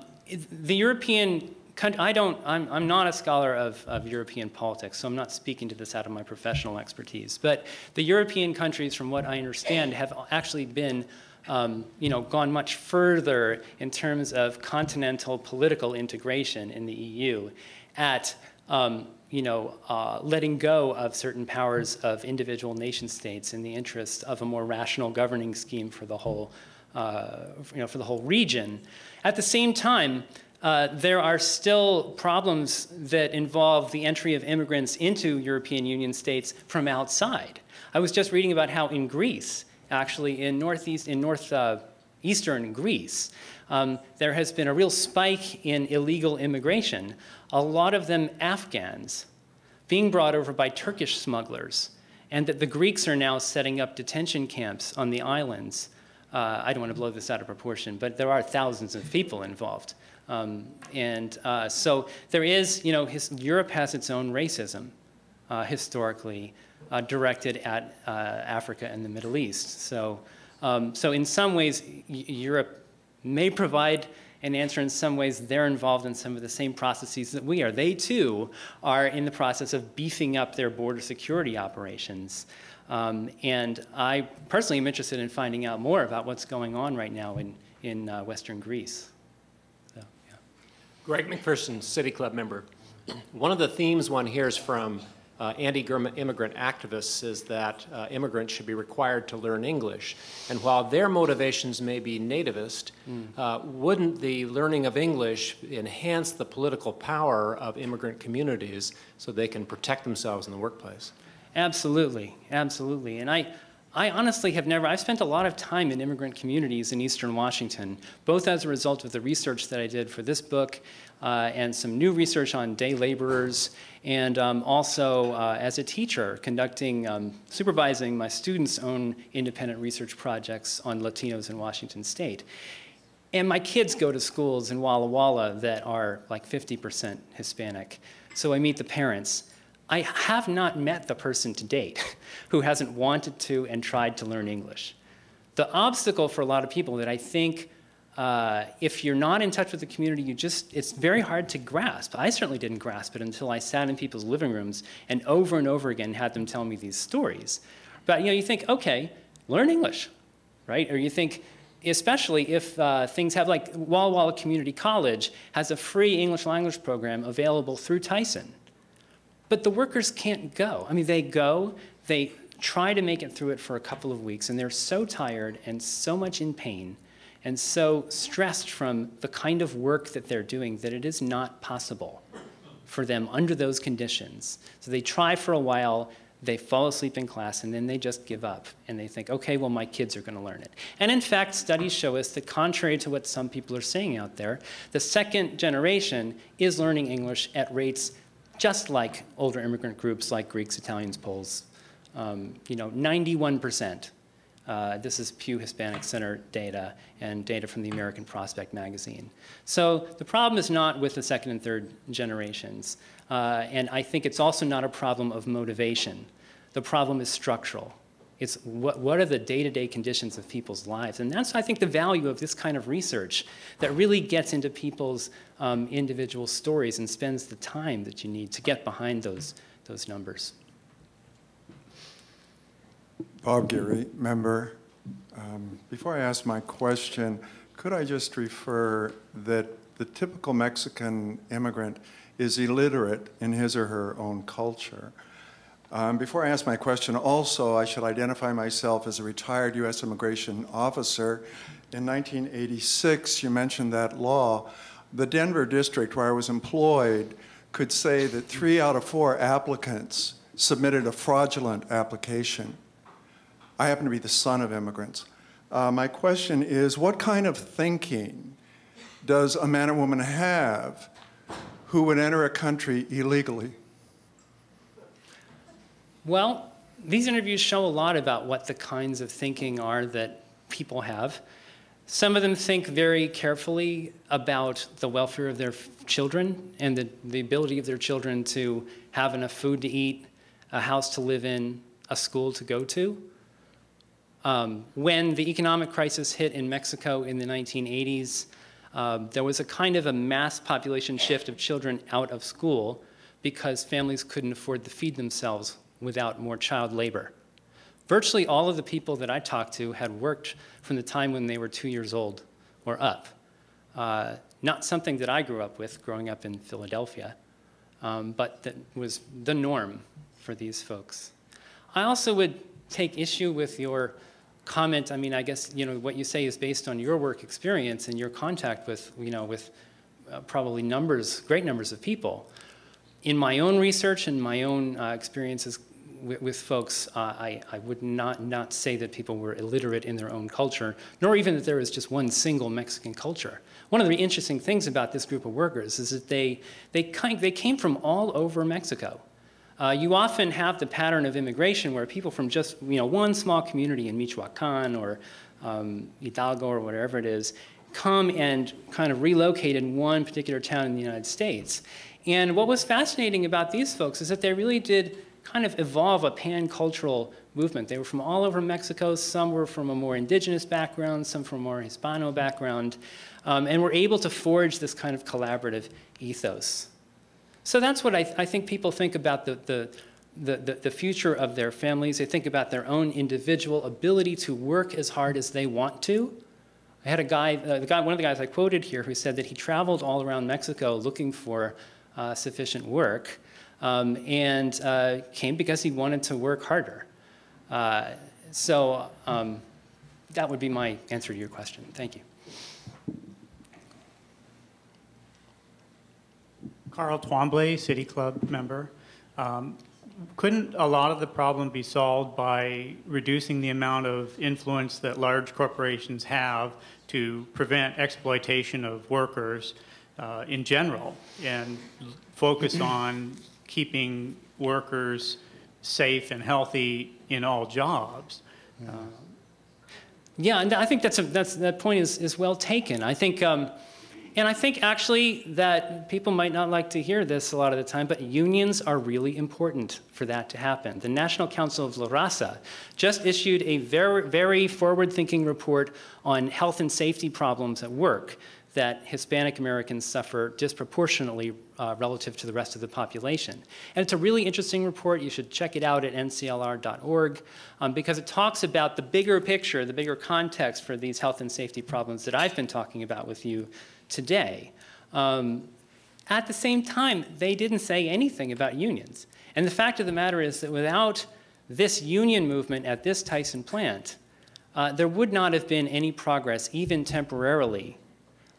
the European I don't, I'm, I'm not a scholar of, of European politics, so I'm not speaking to this out of my professional expertise. But the European countries, from what I understand, have actually been um, you know, gone much further in terms of continental political integration in the EU at um, you know, uh, letting go of certain powers of individual nation states in the interest of a more rational governing scheme for the whole, uh, you know, for the whole region. At the same time, uh, there are still problems that involve the entry of immigrants into European Union states from outside. I was just reading about how in Greece, actually in northeast, in northeastern uh, Greece, um, there has been a real spike in illegal immigration, a lot of them Afghans, being brought over by Turkish smugglers, and that the Greeks are now setting up detention camps on the islands. Uh, I don't want to blow this out of proportion, but there are thousands of people involved. Um, and uh, so there is, you know, his, Europe has its own racism uh, historically uh, directed at uh, Africa and the Middle East. So, um, so in some ways, Europe may provide an answer in some ways. They're involved in some of the same processes that we are. They too are in the process of beefing up their border security operations. Um, and I personally am interested in finding out more about what's going on right now in, in uh, Western Greece. So, yeah. Greg McPherson, City Club member. One of the themes one hears from uh, anti-immigrant activists is that uh, immigrants should be required to learn English. And while their motivations may be nativist, mm. uh, wouldn't the learning of English enhance the political power of immigrant communities so they can protect themselves in the workplace? Absolutely, absolutely. And I, I honestly have never, I've spent a lot of time in immigrant communities in Eastern Washington, both as a result of the research that I did for this book uh, and some new research on day laborers and um, also uh, as a teacher, conducting, um, supervising my students' own independent research projects on Latinos in Washington State. And my kids go to schools in Walla Walla that are like 50% Hispanic. So I meet the parents. I have not met the person to date who hasn't wanted to and tried to learn English. The obstacle for a lot of people that I think uh, if you're not in touch with the community, you just, it's very hard to grasp. I certainly didn't grasp it until I sat in people's living rooms and over and over again had them tell me these stories. But you know, you think, okay, learn English, right? Or you think, especially if uh, things have like Walla Walla Community College has a free English language program available through Tyson. But the workers can't go. I mean, they go, they try to make it through it for a couple of weeks, and they're so tired and so much in pain and so stressed from the kind of work that they're doing that it is not possible for them under those conditions. So they try for a while, they fall asleep in class, and then they just give up. And they think, okay, well, my kids are going to learn it. And in fact, studies show us that contrary to what some people are saying out there, the second generation is learning English at rates just like older immigrant groups like Greeks, Italians, Poles. Um, you know, 91% uh, this is Pew Hispanic Center data and data from the American Prospect magazine. So the problem is not with the second and third generations. Uh, and I think it's also not a problem of motivation. The problem is structural. It's what, what are the day-to-day -day conditions of people's lives? And that's, I think, the value of this kind of research that really gets into people's um, individual stories and spends the time that you need to get behind those, those numbers. Bob Geary, member. Um, before I ask my question, could I just refer that the typical Mexican immigrant is illiterate in his or her own culture? Um, before I ask my question, also, I should identify myself as a retired U.S. immigration officer. In 1986, you mentioned that law. The Denver district where I was employed could say that three out of four applicants submitted a fraudulent application. I happen to be the son of immigrants. Uh, my question is what kind of thinking does a man or woman have who would enter a country illegally? Well, these interviews show a lot about what the kinds of thinking are that people have. Some of them think very carefully about the welfare of their children and the, the ability of their children to have enough food to eat, a house to live in, a school to go to. Um, when the economic crisis hit in Mexico in the 1980s, um, there was a kind of a mass population shift of children out of school because families couldn't afford to feed themselves without more child labor. Virtually all of the people that I talked to had worked from the time when they were two years old or up. Uh, not something that I grew up with growing up in Philadelphia. um, but that was the norm for these folks. I also would take issue with your comment. I mean, I guess you know what you say is based on your work experience and your contact with you know with uh, probably numbers, great numbers of people. In my own research and my own uh, experiences with, folks, uh, I, I would not, not say that people were illiterate in their own culture, nor even that there was just one single Mexican culture. One of the interesting things about this group of workers is that they, they, kind, they came from all over Mexico. Uh, you often have the pattern of immigration where people from just you know, one small community in Michoacan or um, Hidalgo or whatever it is come and kind of relocate in one particular town in the United States. And what was fascinating about these folks is that they really did kind of evolve a pan-cultural movement. They were from all over Mexico. Some were from a more indigenous background, some from a more Hispano background, um, and were able to forge this kind of collaborative ethos. So that's what I, th I think people think about the, the, the, the, future of their families. They think about their own individual ability to work as hard as they want to. I had a guy, uh, the guy, one of the guys I quoted here, who said that he traveled all around Mexico looking for uh, sufficient work um, and uh, came because he wanted to work harder. Uh, so um, that would be my answer to your question. Thank you. Carl Twombly, City Club member. Um, couldn't a lot of the problem be solved by reducing the amount of influence that large corporations have to prevent exploitation of workers uh, in general and focus on keeping workers safe and healthy in all jobs? Uh, yeah, and I think that's a, that's, that point is, is well taken. I think um, and I think actually that people might not like to hear this a lot of the time, but unions are really important for that to happen. The National Council of La Raza just issued a very, very forward-thinking report on health and safety problems at work that Hispanic Americans suffer disproportionately uh, relative to the rest of the population. And it's a really interesting report. You should check it out at nclr.org um, because it talks about the bigger picture, the bigger context for these health and safety problems that I've been talking about with you today. Um, at the same time, they didn't say anything about unions. And the fact of the matter is that without this union movement at this Tyson plant, uh, there would not have been any progress, even temporarily,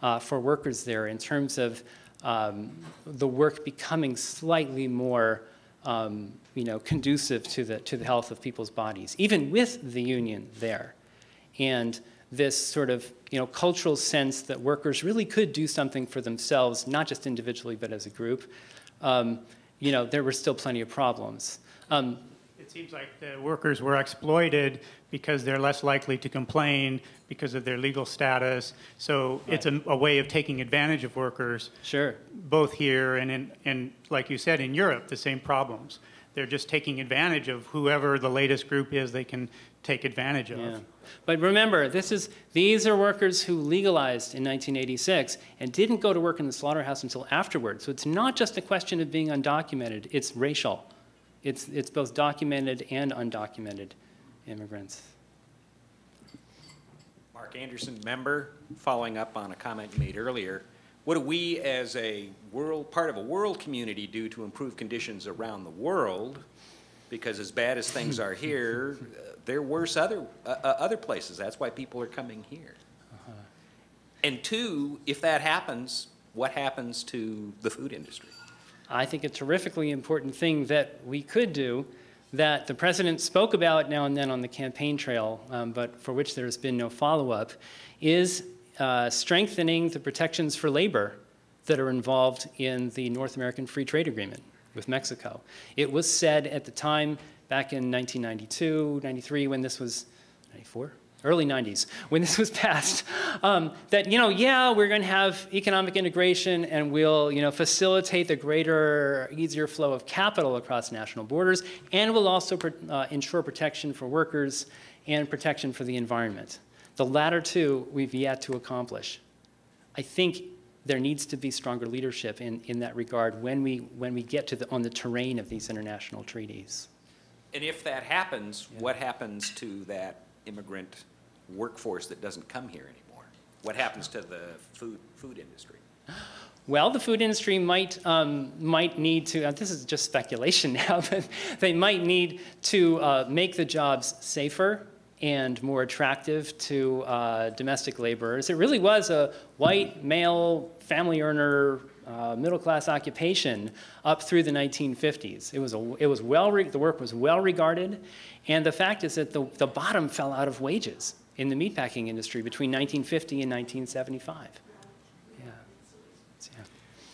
uh, for workers there in terms of um, the work becoming slightly more um, you know, conducive to the, to the health of people's bodies, even with the union there. And this sort of you know, cultural sense that workers really could do something for themselves, not just individually, but as a group, um, you know, there were still plenty of problems. Um, it seems like the workers were exploited because they're less likely to complain because of their legal status. So right. it's a, a, way of taking advantage of workers. Sure. Both here and in, and like you said, in Europe, the same problems. They're just taking advantage of whoever the latest group is they can take advantage of. Yeah. But remember, this is, these are workers who legalized in 1986 and didn't go to work in the slaughterhouse until afterwards. So it's not just a question of being undocumented, it's racial. It's, it's both documented and undocumented immigrants. Mark Anderson, member, following up on a comment you made earlier. What do we as a world, part of a world community do to improve conditions around the world? Because as bad as things are here, they're worse other, uh, uh, other places. That's why people are coming here. Uh-huh. And two, if that happens, what happens to the food industry? I think a terrifically important thing that we could do that the president spoke about now and then on the campaign trail, um, but for which there has been no follow-up, is uh, strengthening the protections for labor that are involved in the North American Free Trade Agreement with Mexico. It was said at the time back in 1992, 93, when this was, 94? Early 90s, when this was passed, um, that, you know, yeah, we're going to have economic integration and we'll, you know, facilitate the greater, easier flow of capital across national borders, and we'll also uh, ensure protection for workers and protection for the environment. The latter two we've yet to accomplish. I think there needs to be stronger leadership in, in that regard when we, when we get to the, on the terrain of these international treaties. And if that happens, yeah. what happens to that immigrant workforce that doesn't come here anymore? What happens to the food, food industry? Well, the food industry might, um, might need to, uh, this is just speculation now, but they might need to uh, make the jobs safer and more attractive to uh, domestic laborers. It really was a white, male, family earner, uh, middle class occupation up through the 1950s. It was, a, it was well, the work was well regarded, and the fact is that the, the bottom fell out of wages in the meatpacking industry between 1950 and 1975. Yeah.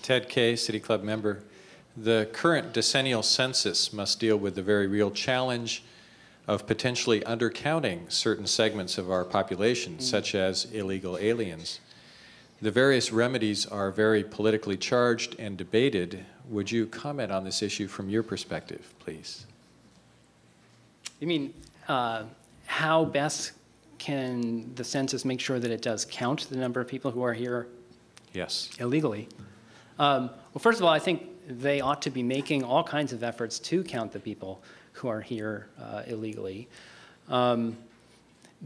Ted Kay, City Club member. The current decennial census must deal with the very real challenge of potentially undercounting certain segments of our population, mm. such as illegal aliens. The various remedies are very politically charged and debated. Would you comment on this issue from your perspective, please? You mean uh, how best can the census make sure that it does count the number of people who are here yes. illegally? Um, well, first of all, I think they ought to be making all kinds of efforts to count the people who are here uh, illegally. Um,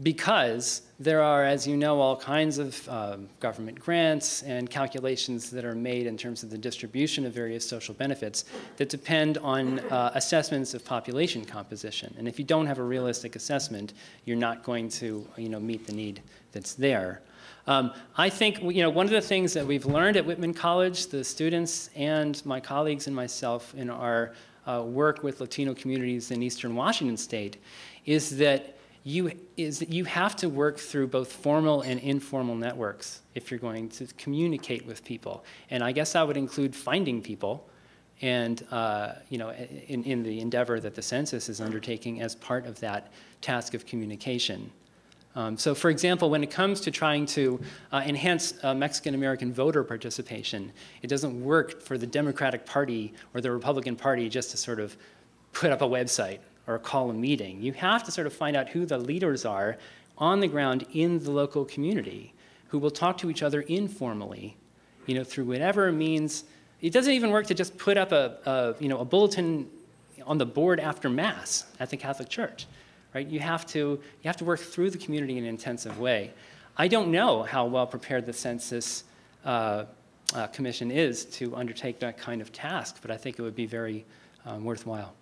because there are, as you know, all kinds of uh, government grants and calculations that are made in terms of the distribution of various social benefits that depend on uh, assessments of population composition. And if you don't have a realistic assessment, you're not going to you know, meet the need that's there. Um, I think you know, one of the things that we've learned at Whitman College, the students and my colleagues and myself in our uh, work with Latino communities in eastern Washington state, is that you, is that you have to work through both formal and informal networks if you're going to communicate with people. And I guess that would include finding people and uh, you know, in, in the endeavor that the census is undertaking as part of that task of communication. Um, so for example, when it comes to trying to uh, enhance uh, Mexican-American voter participation, it doesn't work for the Democratic Party or the Republican Party just to sort of put up a website or call a meeting. You have to sort of find out who the leaders are on the ground in the local community who will talk to each other informally, you know, through whatever means. It doesn't even work to just put up a, a you know, a bulletin on the board after Mass at the Catholic Church right? You have to, you have to work through the community in an intensive way. I don't know how well prepared the Census uh, uh, Commission is to undertake that kind of task, but I think it would be very um, worthwhile.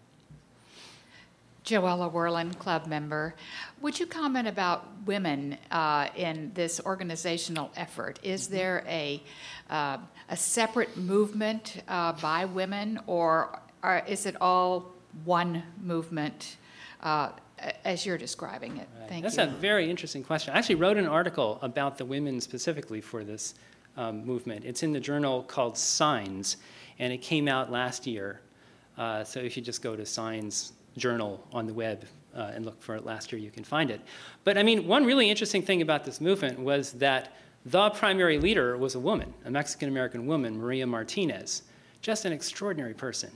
Joella Werlin, club member. Would you comment about women uh, in this organizational effort? Is mm-hmm. there a, uh, a separate movement uh, by women, or, or, is it all one movement uh, as you're describing it. Right. Thank That's you. That's a very interesting question. I actually wrote an article about the women specifically for this um, movement. It's in the journal called Signs, and it came out last year. Uh, so if you just go to Signs Journal on the web uh, and look for it last year, you can find it. But I mean, one really interesting thing about this movement was that the primary leader was a woman, a Mexican American woman, Maria Martinez, just an extraordinary person.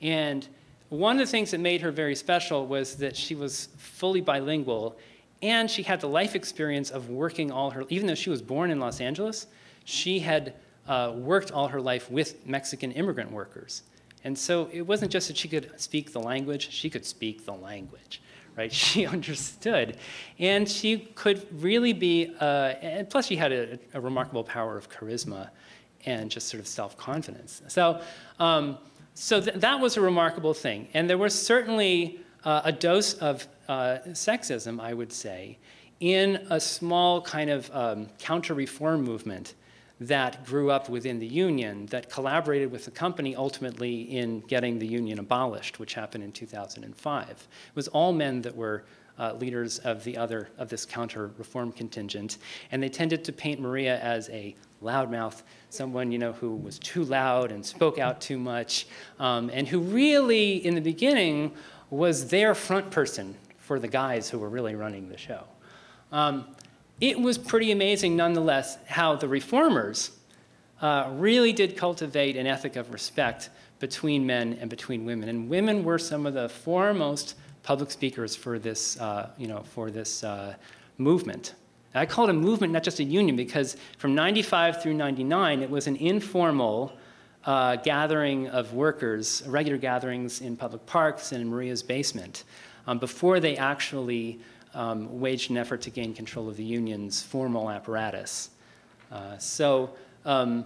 And one of the things that made her very special was that she was fully bilingual and she had the life experience of working all her, even though she was born in Los Angeles, she had uh, worked all her life with Mexican immigrant workers. And so it wasn't just that she could speak the language, she could speak the language, right? She understood. And she could really be, uh, and plus she had a, a, remarkable power of charisma and just sort of self-confidence. So, um, so th that was a remarkable thing. And there was certainly uh, a dose of uh, sexism, I would say, in a small kind of um, counter-reform movement that grew up within the union that collaborated with the company ultimately in getting the union abolished, which happened in 2005. It was all men that were uh, leaders of the other of this counter-reform contingent, and they tended to paint Maria as a loudmouth, someone you know who was too loud and spoke out too much, um, and who really, in the beginning, was their front person for the guys who were really running the show. Um, it was pretty amazing, nonetheless, how the reformers uh, really did cultivate an ethic of respect between men and between women. And women were some of the foremost public speakers for this, uh, you know, for this uh, movement. I call it a movement, not just a union, because from 95 through 99, it was an informal uh, gathering of workers, regular gatherings in public parks and in Maria's basement, um, before they actually um, waged an effort to gain control of the union's formal apparatus. Uh, so, um,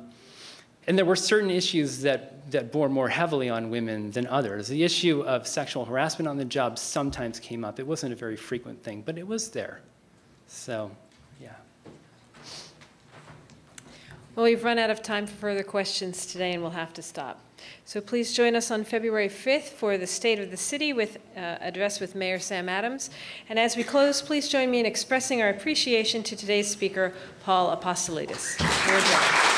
and there were certain issues that, that bore more heavily on women than others. The issue of sexual harassment on the job sometimes came up. It wasn't a very frequent thing, but it was there. So, yeah. Well, we've run out of time for further questions today, and we'll have to stop. So please join us on February 5th for the State of the City with uh, address with Mayor Sam Adams. And as we close, please join me in expressing our appreciation to today's speaker, Paul Apostolidis.